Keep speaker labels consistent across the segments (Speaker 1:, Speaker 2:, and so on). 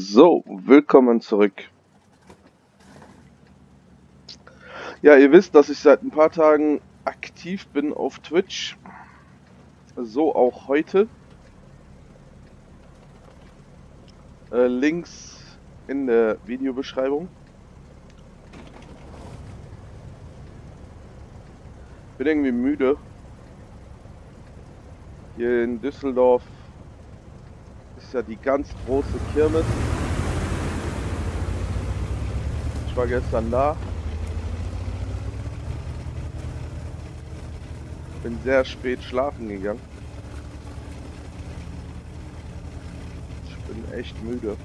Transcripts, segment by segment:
Speaker 1: So, willkommen zurück. Ja, ihr wisst, dass ich seit ein paar Tagen aktiv bin auf Twitch. So auch heute. Äh, Links in der Videobeschreibung. Bin irgendwie müde. Hier in Düsseldorf ist ja die ganz große Kirmes. Ich war gestern da. Bin sehr spät schlafen gegangen. Ich bin echt müde.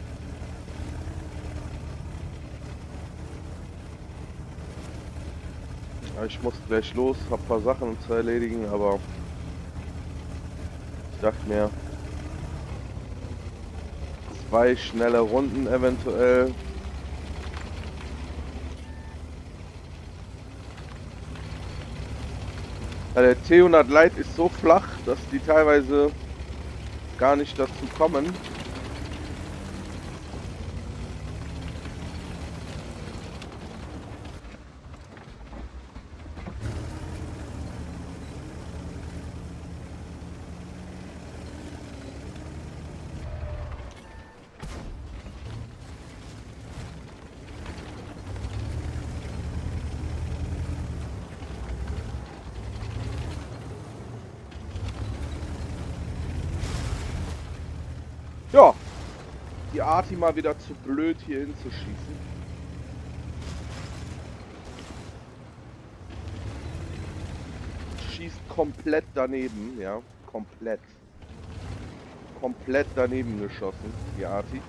Speaker 1: Ich muss gleich los, hab paar Sachen zu erledigen, aber ich dachte mir, zwei schnelle Runden eventuell. Der T100 Lite ist so flach, dass die teilweise gar nicht dazu kommen, Ja, die Arti mal wieder zu blöd hier hinzuschießen. Schießt komplett daneben, ja, komplett. Komplett daneben geschossen, die Arti.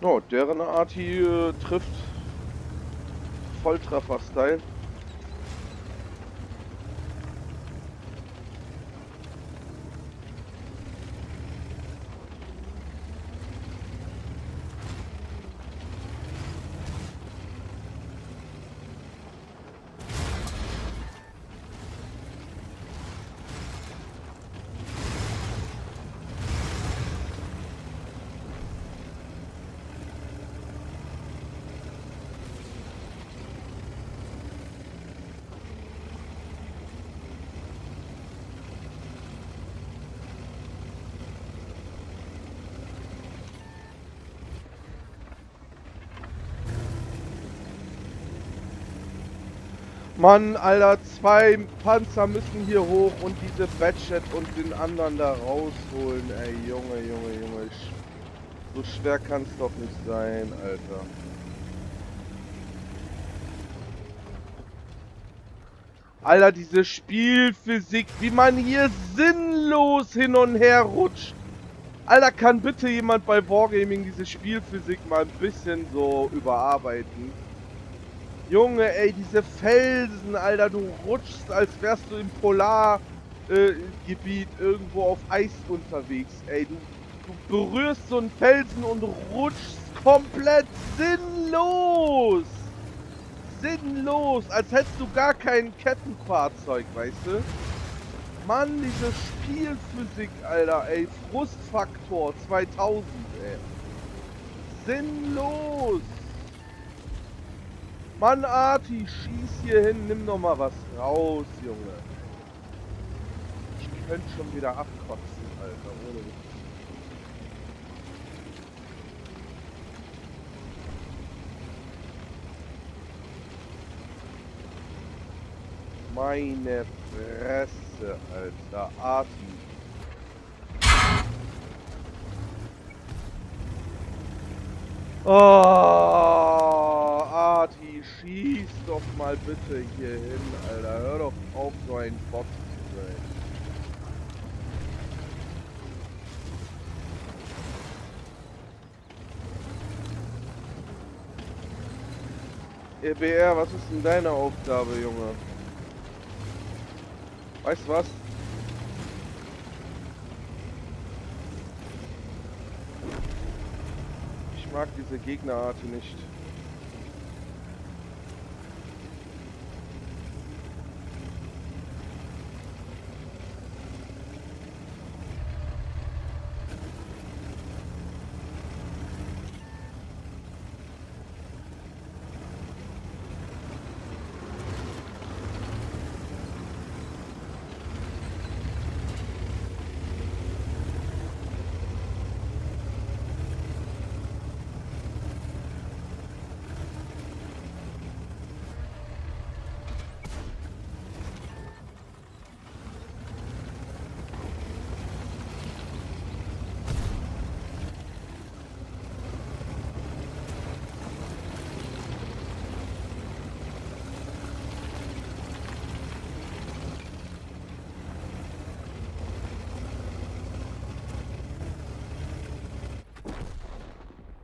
Speaker 1: Oh, deren Arti äh, trifft Volltreffer-Style. Mann, Alter, zwei Panzer müssen hier hoch und diese Batchet und den anderen da rausholen. Ey, Junge, Junge, Junge. So schwer kann es doch nicht sein, Alter. Alter, diese Spielphysik, wie man hier sinnlos hin und her rutscht. Alter, kann bitte jemand bei Wargaming diese Spielphysik mal ein bisschen so überarbeiten? Junge, ey, diese Felsen, Alter, du rutschst, als wärst du im Polargebiet äh, irgendwo auf Eis unterwegs, ey. Du, du berührst so einen Felsen und rutschst komplett sinnlos. Sinnlos, als hättest du gar kein Kettenfahrzeug, weißt du? Mann, diese Spielphysik, Alter, ey. Frustfaktor 2000, ey. Sinnlos. Mann, Arti, schieß hier hin, nimm noch mal was raus, Junge. Ich könnte schon wieder abkotzen, Alter, ohne. Meine Fresse, Alter, Arti. Oh, Schieß doch mal bitte hier hin, Alter. Hör doch auf, so ein Bot zu sein. EBR, was ist denn deine Aufgabe, Junge? Weißt du was? Ich mag diese Gegnerart nicht.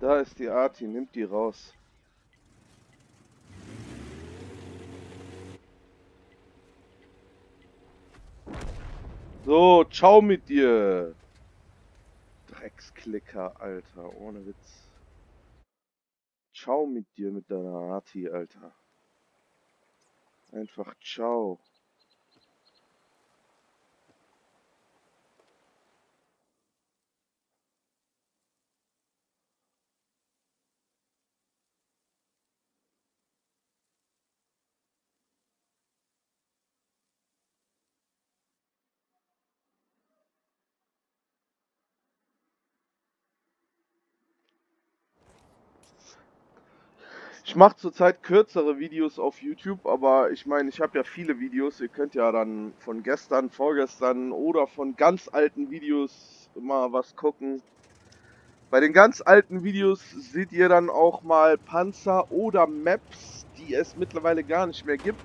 Speaker 1: Da ist die Arti, nimmt die raus. So, ciao mit dir. Drecksklicker, Alter, ohne Witz. Ciao mit dir, mit deiner Arti, Alter. Einfach ciao. Ich mache zurzeit kürzere Videos auf YouTube, aber ich meine, ich habe ja viele Videos. Ihr könnt ja dann von gestern, vorgestern oder von ganz alten Videos mal was gucken. Bei den ganz alten Videos seht ihr dann auch mal Panzer oder Maps, die es mittlerweile gar nicht mehr gibt.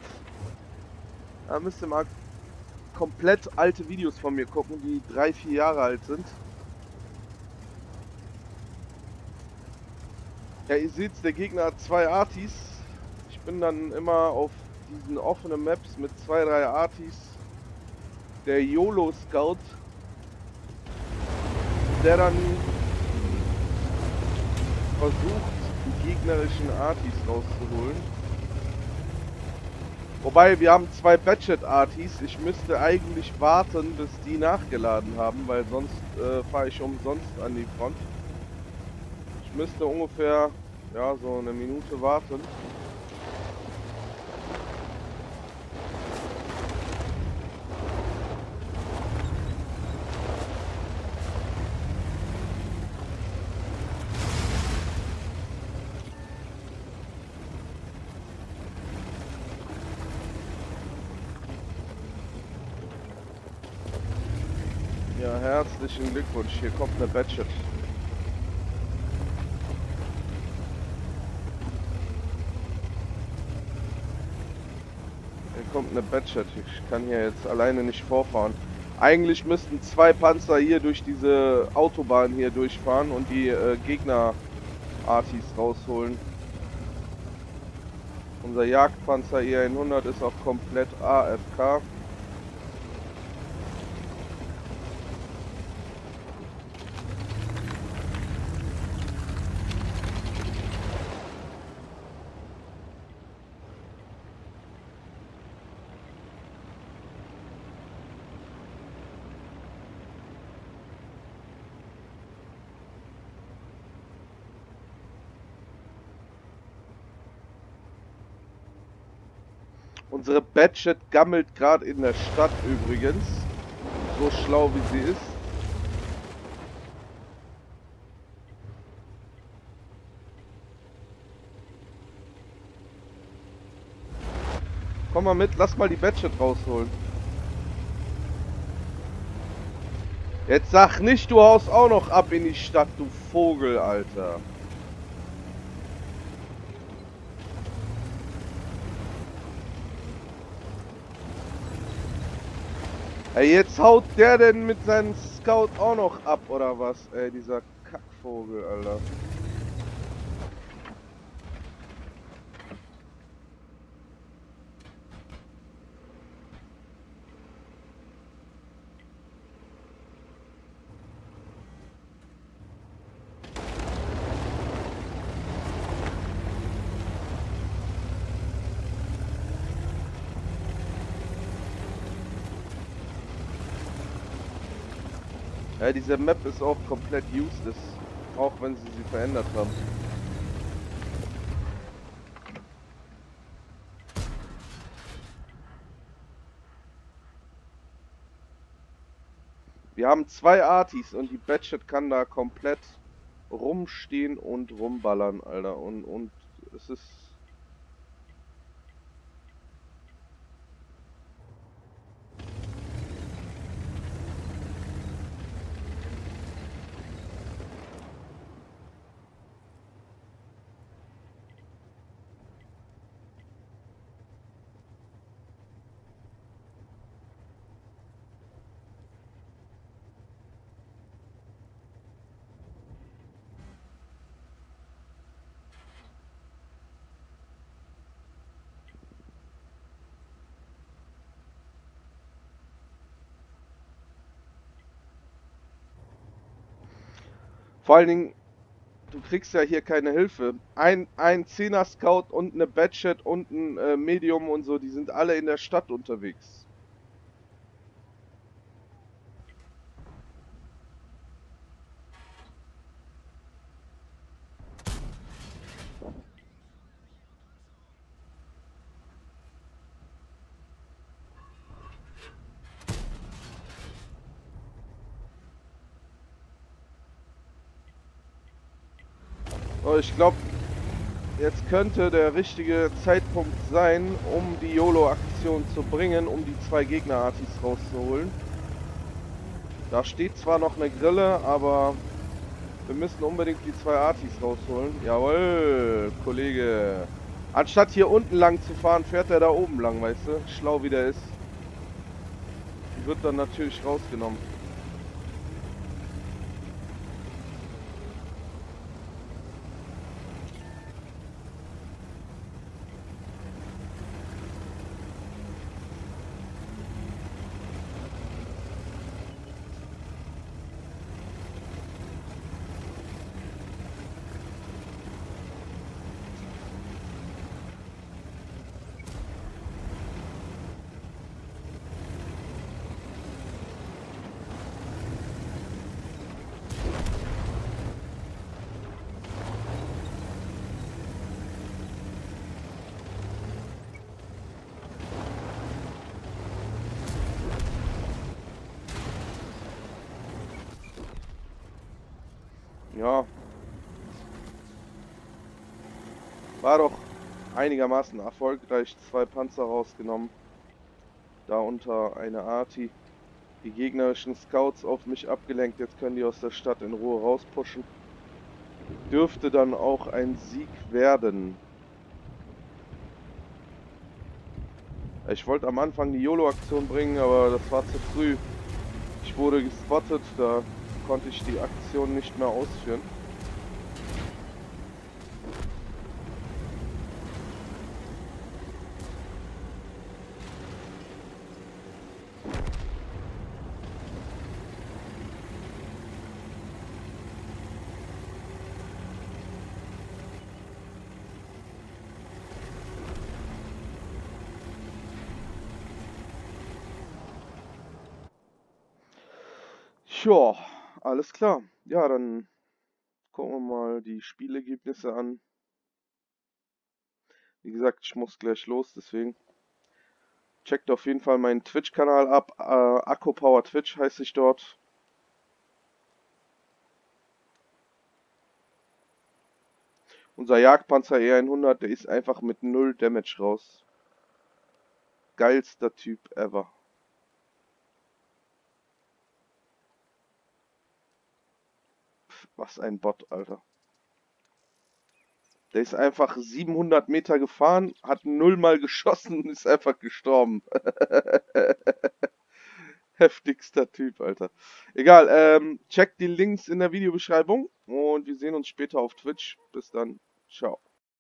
Speaker 1: Da müsst ihr mal komplett alte Videos von mir gucken, die drei, vier Jahre alt sind. Ja, ihr seht, der Gegner hat zwei Artis. Ich bin dann immer auf diesen offenen Maps mit zwei, drei Artis. Der YOLO Scout, der dann versucht, die gegnerischen Artis rauszuholen. Wobei, wir haben zwei Badget Artis. Ich müsste eigentlich warten, bis die nachgeladen haben, weil sonst äh, fahre ich umsonst an die Front. Ich müsste ungefähr, ja, so eine Minute warten. Ja, herzlichen Glückwunsch. Hier kommt eine Badget. kommt eine Batchet. Ich kann hier jetzt alleine nicht vorfahren. Eigentlich müssten zwei Panzer hier durch diese Autobahn hier durchfahren und die äh, Gegner-Artis rausholen. Unser Jagdpanzer E100 ist auch komplett AFK. Unsere Badget gammelt gerade in der Stadt übrigens. So schlau wie sie ist. Komm mal mit, lass mal die Badget rausholen. Jetzt sag nicht, du haust auch noch ab in die Stadt, du Vogel, Alter. Ey, jetzt haut der denn mit seinem Scout auch noch ab, oder was? Ey, dieser Kackvogel, Alter. Ja, diese Map ist auch komplett useless. Auch wenn sie sie verändert haben. Wir haben zwei Artis und die Batchet kann da komplett rumstehen und rumballern, Alter. Und, und es ist Vor allen Dingen, du kriegst ja hier keine Hilfe. Ein, ein 10er Scout und eine Batchet und ein äh, Medium und so, die sind alle in der Stadt unterwegs. So, ich glaube, jetzt könnte der richtige Zeitpunkt sein, um die YOLO-Aktion zu bringen, um die zwei Gegner-Artis rauszuholen. Da steht zwar noch eine Grille, aber wir müssen unbedingt die zwei Artis rausholen. Jawohl, Kollege. Anstatt hier unten lang zu fahren, fährt er da oben lang, weißt du? Schlau wie der ist. Die wird dann natürlich rausgenommen. Ja. War doch einigermaßen erfolgreich. Zwei Panzer rausgenommen. Darunter eine Arti. Die gegnerischen Scouts auf mich abgelenkt. Jetzt können die aus der Stadt in Ruhe rauspushen. Dürfte dann auch ein Sieg werden. Ich wollte am Anfang die YOLO-Aktion bringen, aber das war zu früh. Ich wurde gespottet, da konnte ich die Aktion nicht mehr ausführen. Tja. Alles klar. Ja, dann gucken wir mal die Spielergebnisse an. Wie gesagt, ich muss gleich los, deswegen checkt auf jeden Fall meinen Twitch-Kanal ab. Äh, Akku Power Twitch heiße ich dort. Unser Jagdpanzer E100, der ist einfach mit null Damage raus. Geilster Typ ever. Was ein Bot, Alter. Der ist einfach 700 Meter gefahren, hat nullmal geschossen und ist einfach gestorben. Heftigster Typ, Alter. Egal, ähm, checkt die Links in der Videobeschreibung und wir sehen uns später auf Twitch. Bis dann. Ciao.